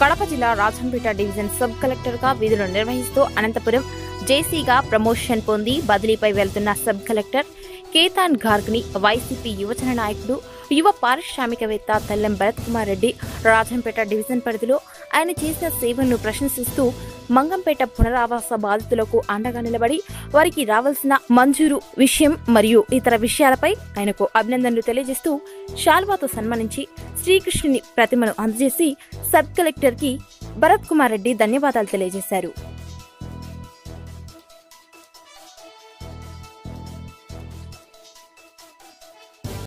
కడప జిల్లా Rajampet division sub కలెక్టర్గా విధులు నిర్వహిస్తూ అనంతపురం జేసీగా ప్రమోషన్ పొంది బదిలీపై వెళ్తున్న సబ్ కలెక్టర్ కేతాన్ గార్గ్ని వైసీపీ యువజన నాయకుడు యువ పారిశ్రామికవేత్త తెల్లం భరత్ కుమార్ రెడ్డి రాజంపేట డివిజన్ పరిధిలో ఆయన చేసిన సేవలను ప్రశంసిస్తూ మంగంపేట పునరావాస బాధితులకు అండగా నిలబడి వారికి రావాల్సిన మంజూరు విషయం మరియు ఇతర విషయాలపై ఆయనకు అభినందనలు తెలియజేస్తూ శాల్వాతో సన్మానించి శ్రీకృష్ణుని ప్రతిమను అందజేసి సబ్ కలెక్టర్కి భరత్ కుమార్ రెడ్డి ధన్యవాదాలు తెలియజేశారు.